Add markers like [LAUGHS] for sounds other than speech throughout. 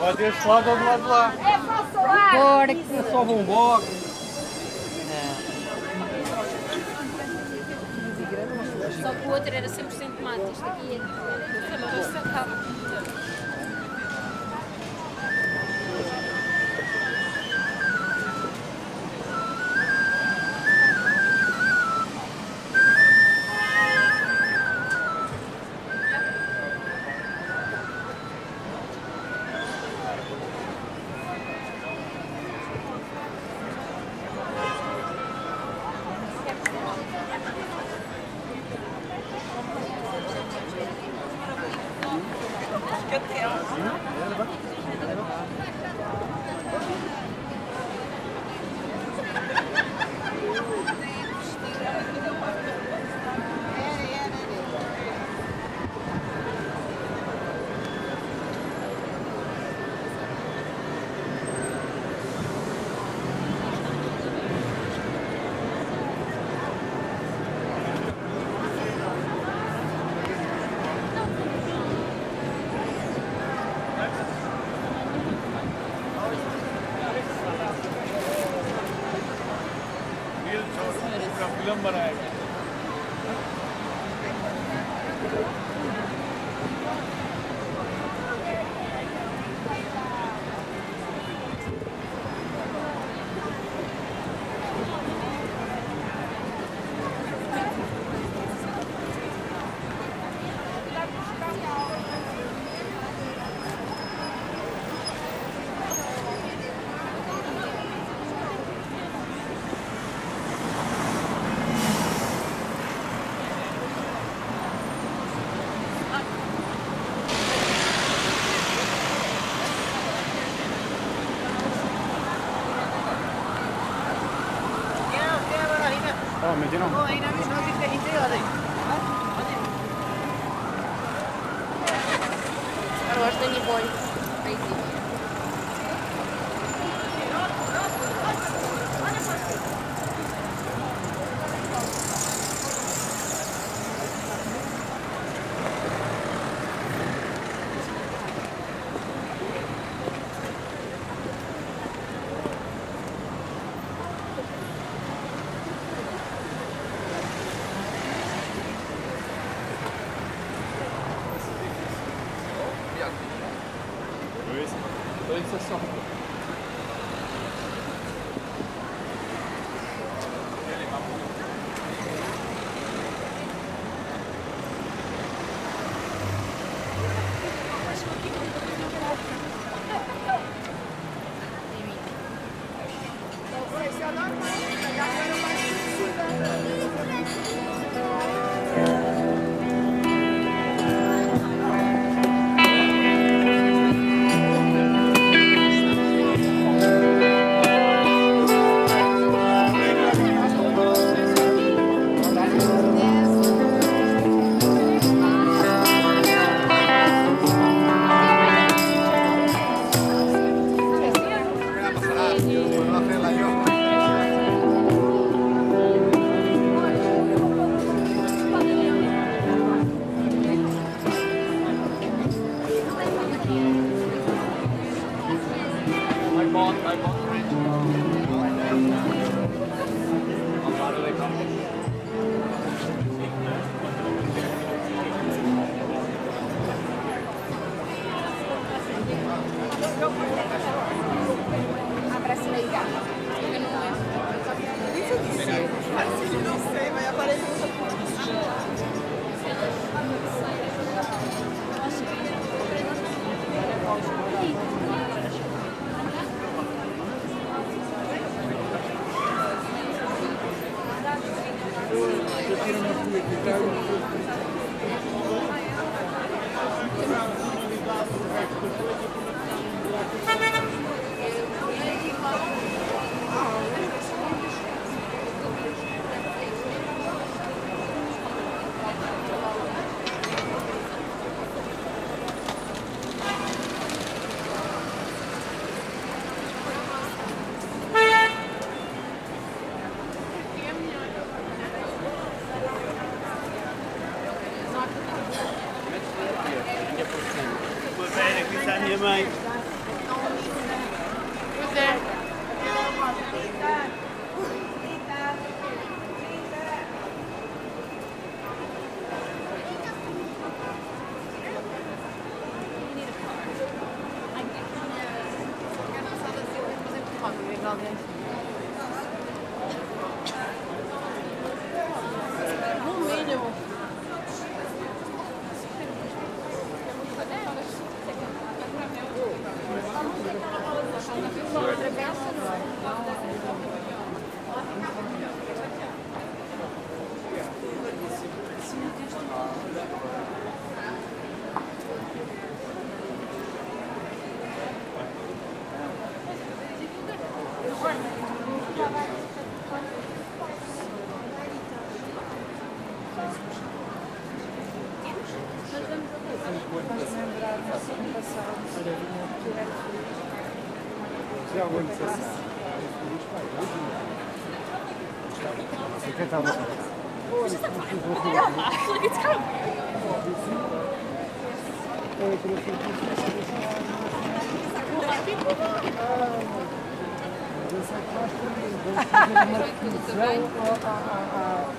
Ó, desse lado ou do lado de lá. É só bomboca. Só que o outro era 100% mate. Isto aqui é. Foi uma sacada.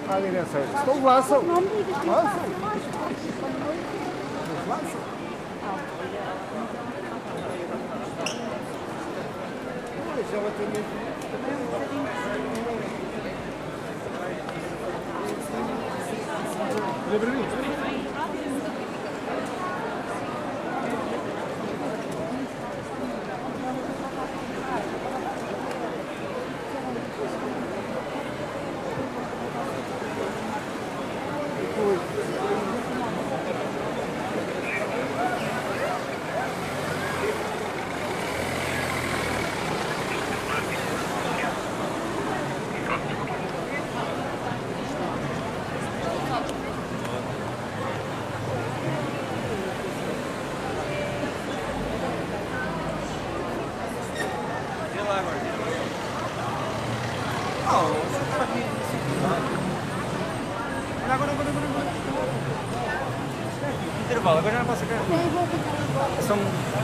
À direção. Então lançam. Lançam. Lançam. Добрый вечер. Intervalo, agora já não posso sacar. São...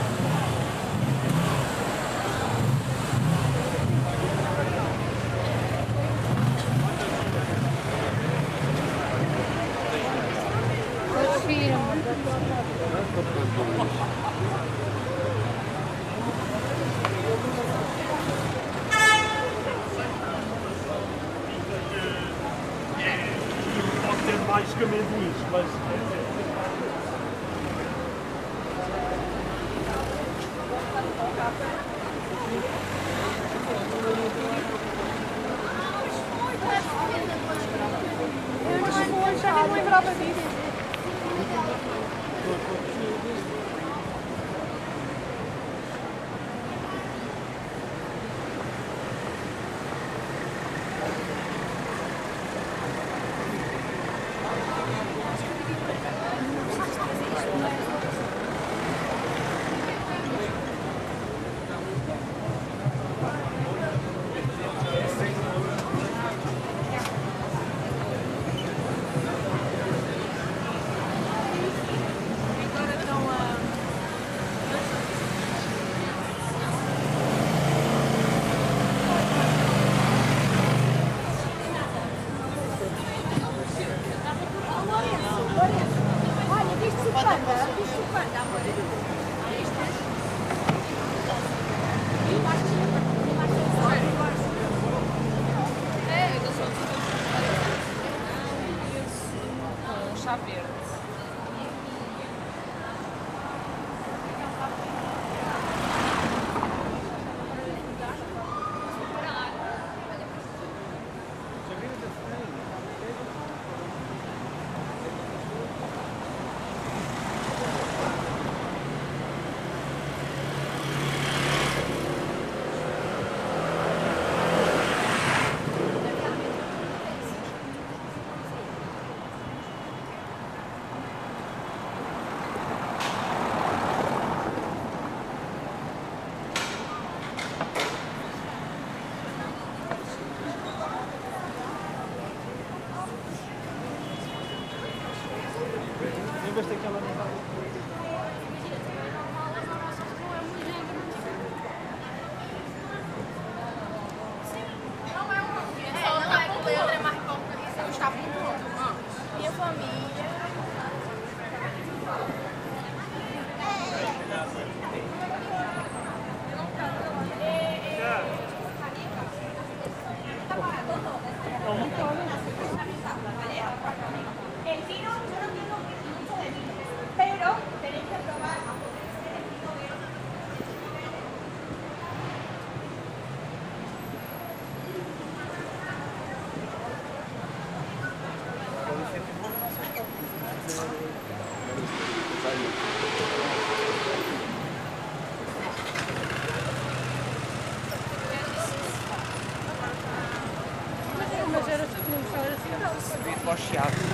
debocheado.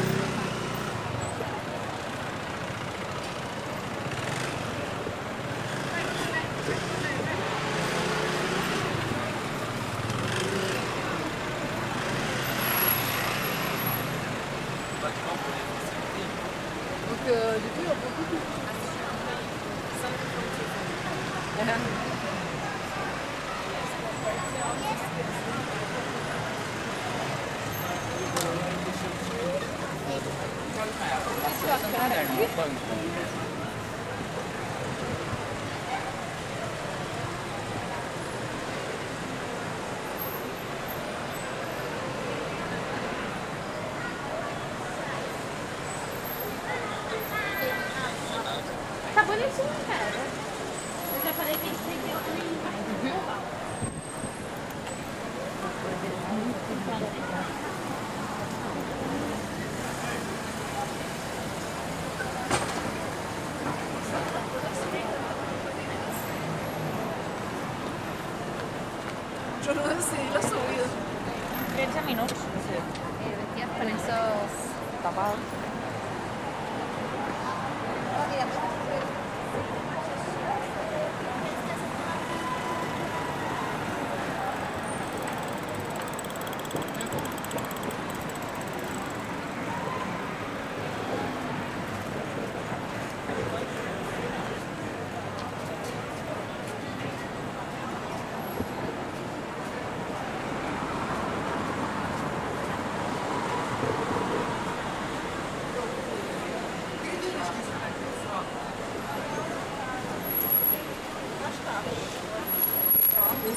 yo [LAUGHS] no decidí minutos. Vestidas eh, con esos tapados.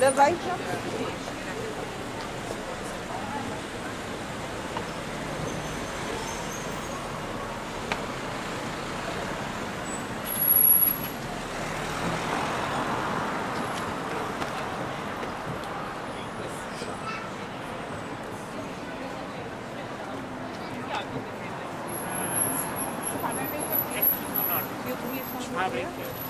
Ainda bem que já. Chega ainda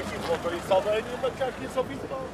aqui, volta ali Saldanha e marcar aqui só 20 paus.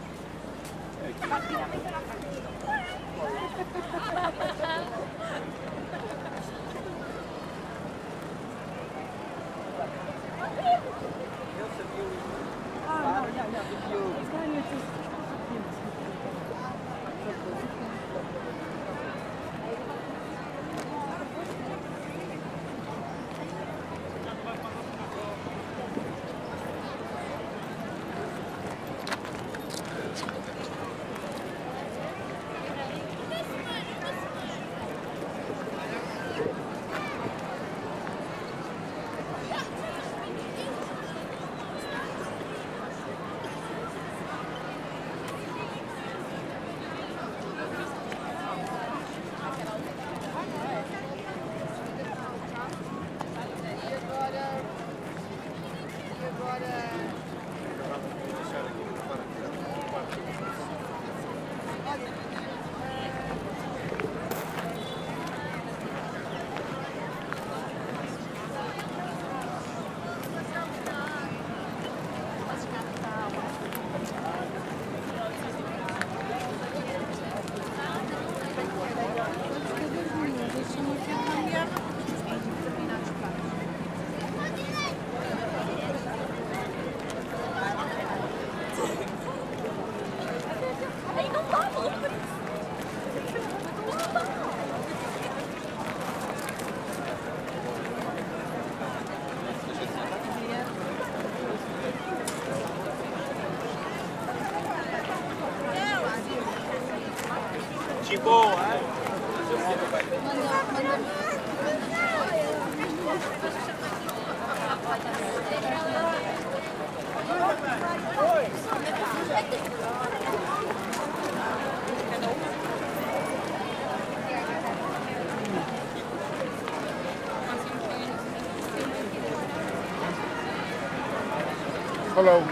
Hallo.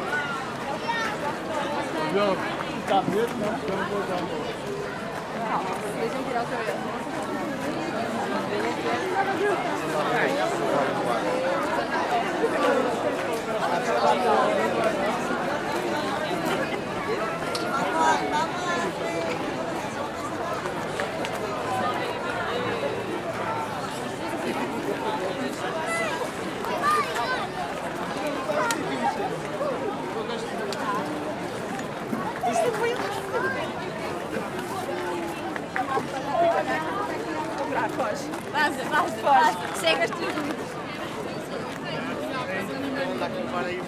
Ja, staat weer, maar dan wordt dan. Deixa eu tirar o cabelo. Vaza, vaza, vaza. Segue as tuas luzes. Tenho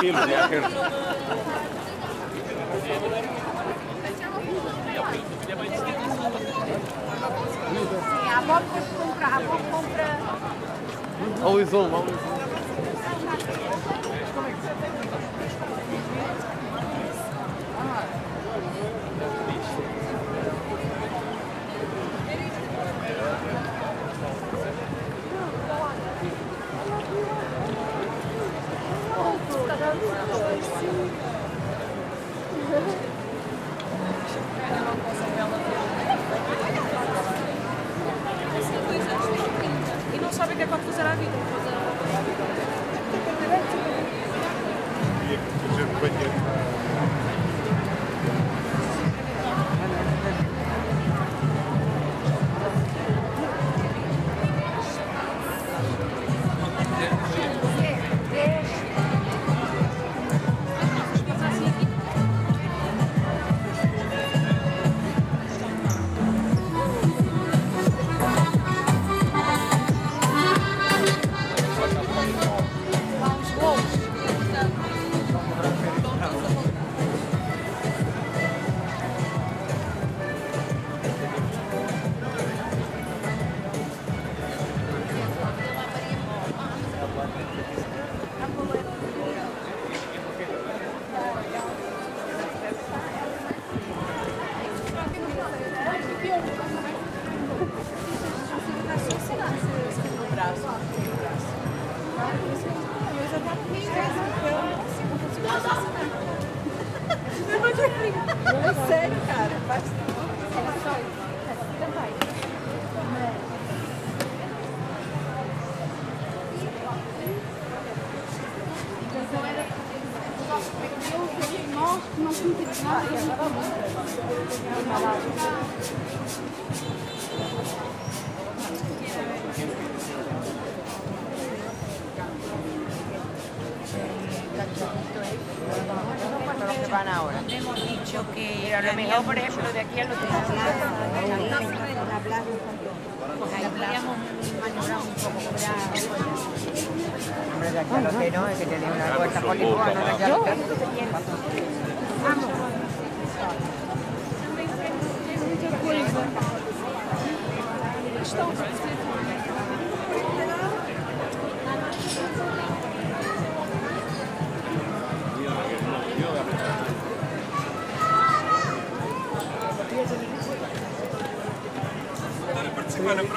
films, yeah. E não sabem o que é que pode van ahora. Hemos dicho que Pero a lo mejor, de aquí podíamos maniobrar un poco. Hombre, de aquí al otro no, es que tenía una puerta por. Participa nel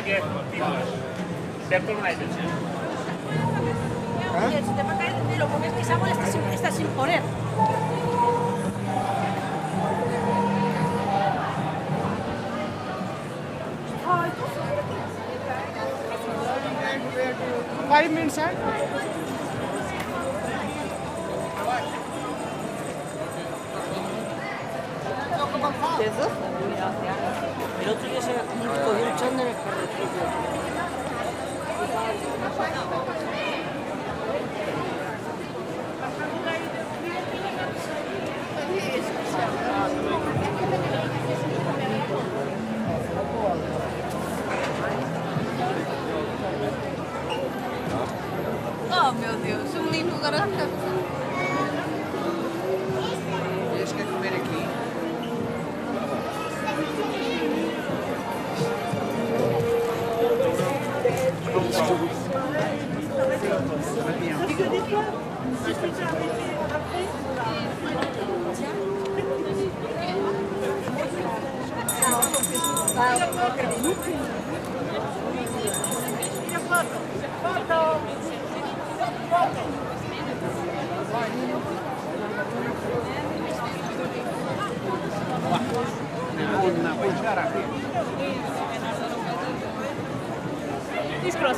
টাকা দিয়ে una ¿Ah? El que que sin, poner. El otro día se cogió el Oh meu Deus, um lindo garanta.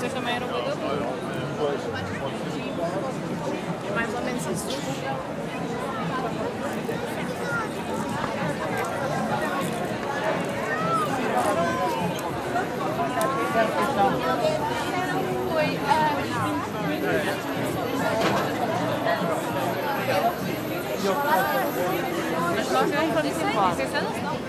Vocês também eram muito É mais ou menos isso. Mas nós não vamos embora.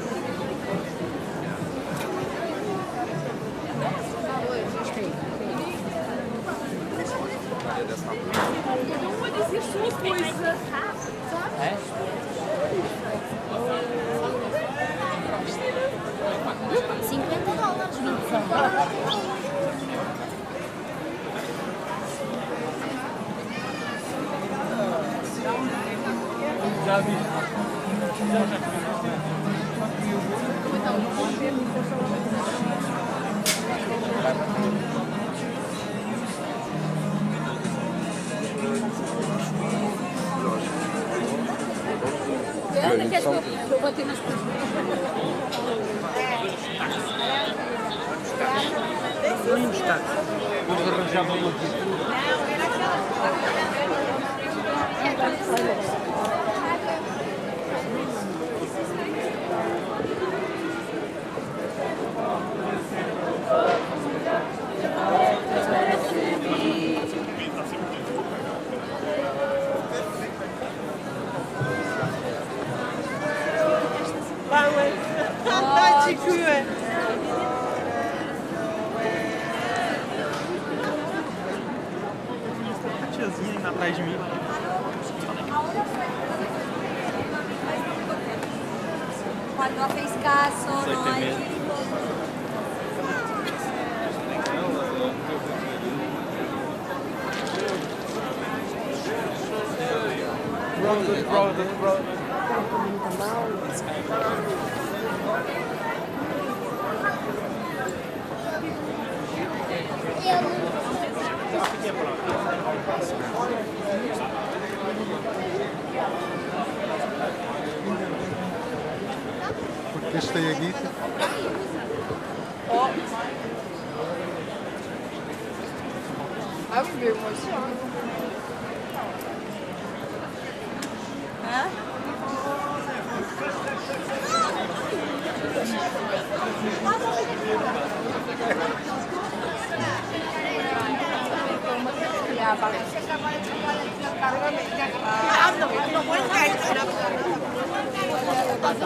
Queres que eu- bater nas coisas? Vamos arranjar uma aqui.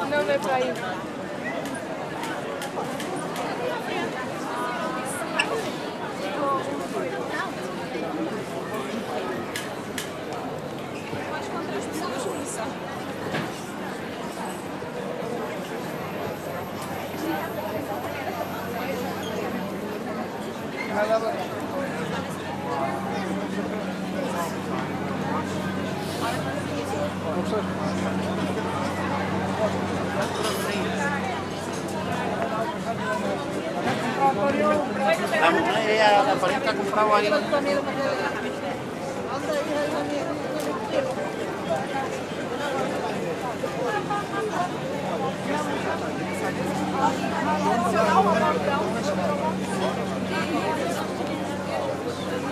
No me La mujer, ella, la pareja ha comprado ahí. Já ali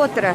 otra.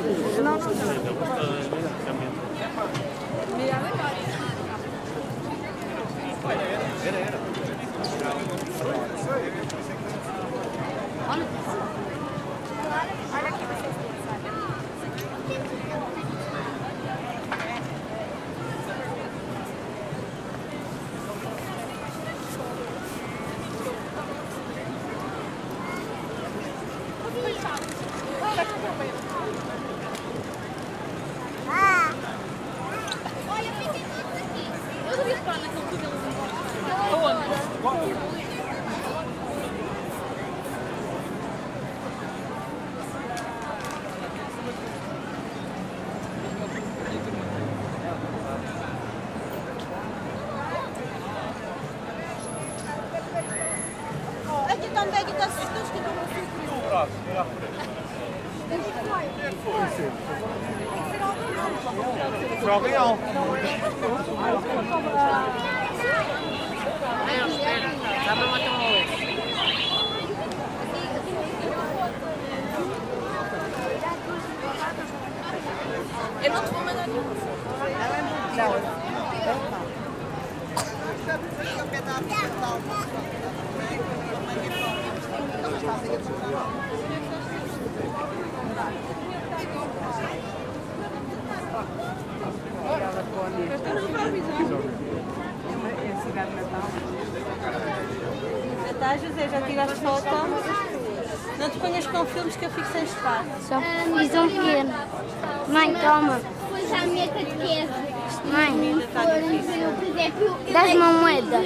Foto? Não te ponhas com filmes que eu fico sem espaço. Só visão pequena. Mãe, toma. Depois a minha catequese. Mãe, Tá exemplo, eu dás-me uma moeda. Você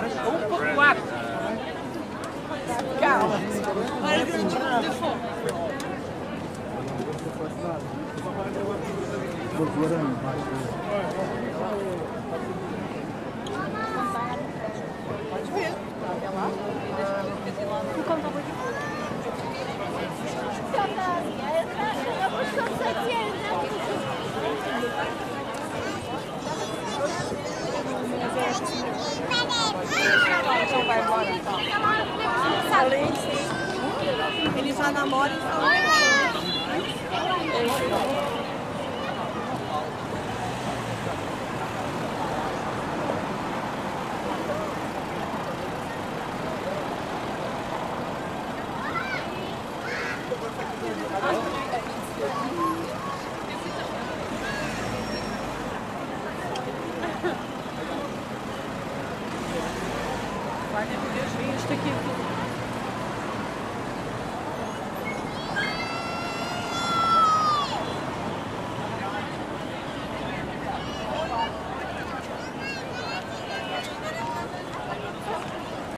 horas ou por quatro. Calma. Olha o grande Pode ver. Olha lá. Vou contar um pouquinho. Saudade. Eu estou chateada. Ele já namora então.